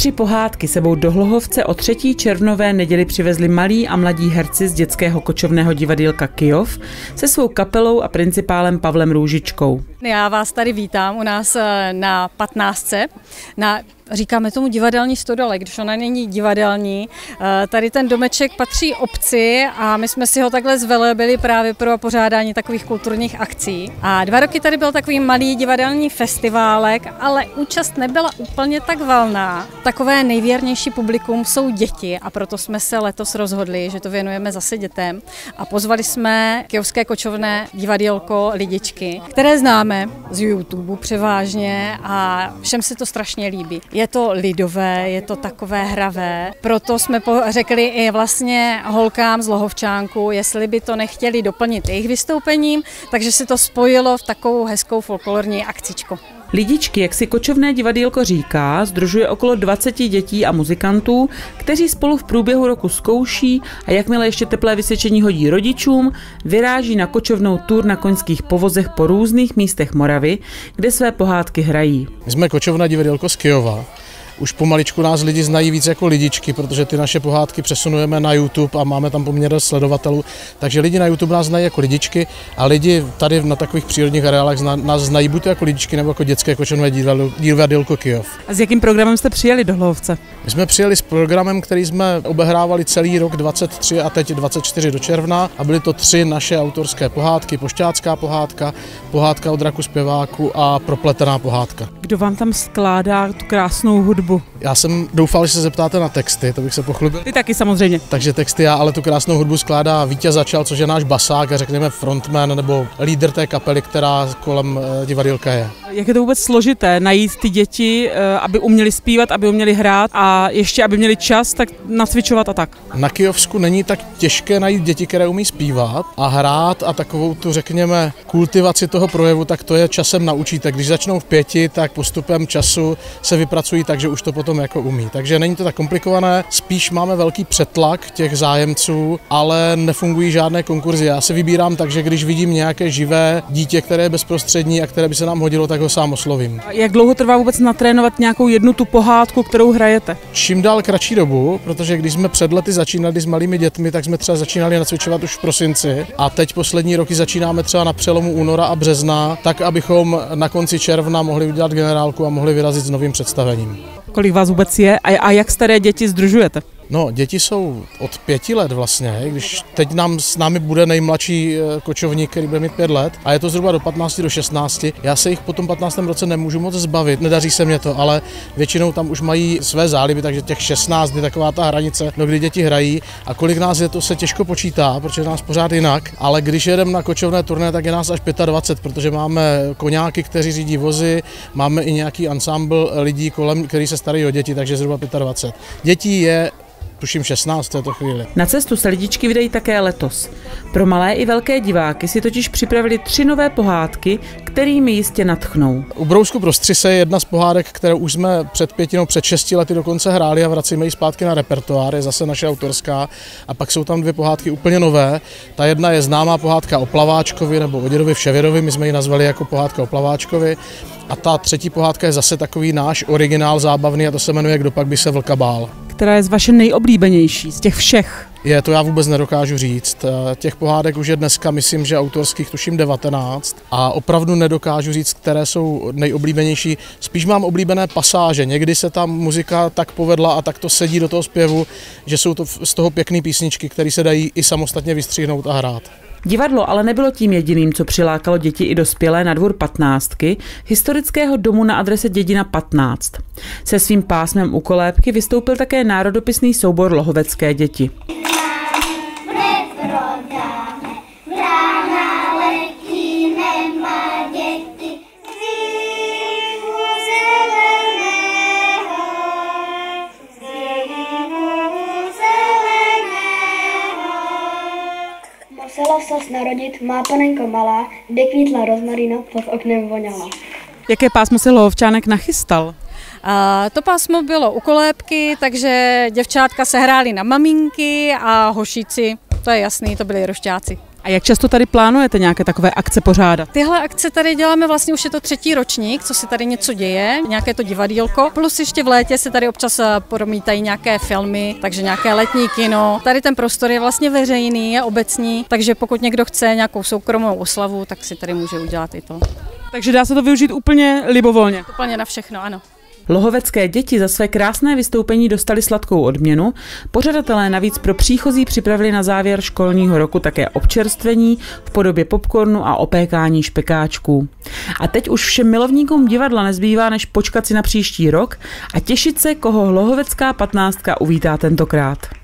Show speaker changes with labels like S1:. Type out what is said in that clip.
S1: Tři pohádky sebou do Hlohovce o 3. červnové neděli přivezli malí a mladí herci z dětského kočovného divadýlka Kijov se svou kapelou a principálem Pavlem Růžičkou.
S2: Já vás tady vítám u nás eh, na 15. na Říkáme tomu divadelní stodole, když ona není divadelní. Eh, tady ten domeček patří obci a my jsme si ho takhle zvelebili právě pro pořádání takových kulturních akcí. A dva roky tady byl takový malý divadelní festiválek, ale účast nebyla úplně tak valná. Takové nejvěrnější publikum jsou děti a proto jsme se letos rozhodli, že to věnujeme zase dětem a pozvali jsme Kijovské kočovné divadílko Lidičky, které známe z YouTube převážně a všem se to strašně líbí. Je to lidové, je to takové hravé, proto jsme řekli i vlastně holkám z Lohovčánku, jestli by to nechtěli doplnit jejich vystoupením, takže se to spojilo v takovou hezkou folklorní akcičku.
S1: Lidičky, jak si kočovné divadýlko říká, združuje okolo 20 dětí a muzikantů, kteří spolu v průběhu roku zkouší a jakmile ještě teplé vysvědčení hodí rodičům, vyráží na kočovnou tur na koňských povozech po různých místech Moravy, kde své pohádky hrají.
S3: My jsme kočovné divadýlko z Kyjova už pomaličku nás lidi znají víc jako lidičky, protože ty naše pohádky přesunujeme na YouTube a máme tam poměr sledovatelů. Takže lidi na YouTube nás znají jako lidičky a lidi tady na takových přírodních areálech nás znají buď jako lidičky nebo jako dětské kočenové divadýlko Kijov.
S1: A s jakým programem jste přijeli do Hlovce?
S3: My jsme přijeli s programem, který jsme obehrávali celý rok 23 a teď 24 do června a byly to tři naše autorské pohádky, pošťácká pohádka, pohádka od draku zpěváku a propletená pohádka.
S1: Kdo vám tam skládá tu krásnou hudbu? Hudbu?
S3: Já jsem doufal, že se zeptáte na texty, to bych se pochlubil.
S1: Ty taky samozřejmě.
S3: Takže texty já, ale tu krásnou hudbu skládá Vítěz začal, což je náš basák a řekněme frontman nebo lídr té kapely, která kolem eh, divadýlka je.
S1: Jak je to vůbec složité najít ty děti, eh, aby uměli zpívat, aby uměli hrát a ještě aby měli čas tak nacvičovat a tak?
S3: Na Kijovsku není tak těžké najít děti, které umí zpívat a hrát a takovou tu řekněme kultivaci toho projevu, tak to je časem naučíte. Když začnou v pěti, tak postupem času se vypracují tak, že už to potom jako umí. Takže není to tak komplikované, spíš máme velký přetlak těch zájemců, ale nefungují žádné konkurzy. Já se vybírám tak, že když vidím nějaké živé dítě, které je bezprostřední a které by se nám hodilo, tak ho sám oslovím.
S1: A jak dlouho trvá vůbec natrénovat nějakou jednu tu pohádku, kterou hrajete?
S3: Čím dál kratší dobu, protože když jsme před lety začínali s malými dětmi, tak jsme třeba začínali nacvičovat už v prosinci a teď poslední roky začínáme třeba na přelomu února a března, tak abychom na konci června mohli udělat generálku a mohli vyrazit s novým představením.
S1: Kolik vás vůbec je a, a jak staré děti združujete?
S3: No, děti jsou od pěti let vlastně, když teď nám s námi bude nejmladší eh, kočovník, který bude mít pět let a je to zhruba do 15 do 16. Já se jich po tom 15. roce nemůžu moc zbavit, nedaří se mě to, ale většinou tam už mají své záliby, takže těch 16 je taková ta hranice, no kdy děti hrají a kolik nás je, to se těžko počítá, protože nás pořád jinak, ale když jedeme na kočovné turné, tak je nás až 25, protože máme koňáky, kteří řídí vozy, máme i nějaký ansámbl lidí kolem, který se starají o děti, takže zhruba 25. Dětí je tuším 16 v této chvíli.
S1: Na cestu se lidičky vydají také letos. Pro malé i velké diváky si totiž připravili tři nové pohádky, kterými jistě natchnou.
S3: U Brousku pro střise je jedna z pohádek, kterou už jsme před pěti, no před šesti lety dokonce hráli a vracíme ji zpátky na repertoár, je zase naše autorská. A pak jsou tam dvě pohádky úplně nové. Ta jedna je známá pohádka o Plaváčkovi nebo o dědovi Vševěrovi, my jsme ji nazvali jako pohádka o Plaváčkovi. A ta třetí pohádka je zase takový náš originál zábavný a to se jmenuje Kdo pak by se vlka bál
S1: která je z vaše nejoblíbenější z těch všech?
S3: Je, to já vůbec nedokážu říct. Eh, těch pohádek už je dneska, myslím, že autorských tuším 19 a opravdu nedokážu říct, které jsou nejoblíbenější. Spíš mám oblíbené pasáže. Někdy se tam muzika tak povedla a tak to sedí do toho zpěvu, že jsou to z toho pěkné písničky, které se dají i samostatně vystříhnout a hrát.
S1: Divadlo ale nebylo tím jediným, co přilákalo děti i dospělé na dvůr 15, historického domu na adrese Dědina 15. Se svým pásmem u kolébky vystoupil také národopisný soubor Lohovecké děti.
S4: Musela se narodit má panenka malá, kde kvítla rozmarina, pod oknem voňala.
S1: Jaké pásmo si Lohovčánek nachystal?
S2: A to pásmo bylo u kolébky, takže děvčátka se hrály na maminky a hošíci, to je jasný, to byli rošťáci.
S1: A jak často tady plánujete nějaké takové akce pořádat?
S2: Tyhle akce tady děláme vlastně už je to třetí ročník, co se tady něco děje, nějaké to divadílko. Plus ještě v létě se tady občas eh, promítají nějaké filmy, takže nějaké letní kino. Tady ten prostor je vlastně veřejný, je obecní, takže pokud někdo chce nějakou soukromou oslavu, tak si tady může udělat i to.
S1: Takže dá se to využít úplně libovolně.
S2: Úplně na všechno, ano.
S1: Lohovecké děti za své krásné vystoupení dostali sladkou odměnu. Pořadatelé navíc pro příchozí připravili na závěr školního roku také občerstvení v podobě popcornu a opékání špekáčků. A teď už všem milovníkům divadla nezbývá, než počkat si na příští rok a těšit se, koho Lohovecká patnáctka uvítá tentokrát.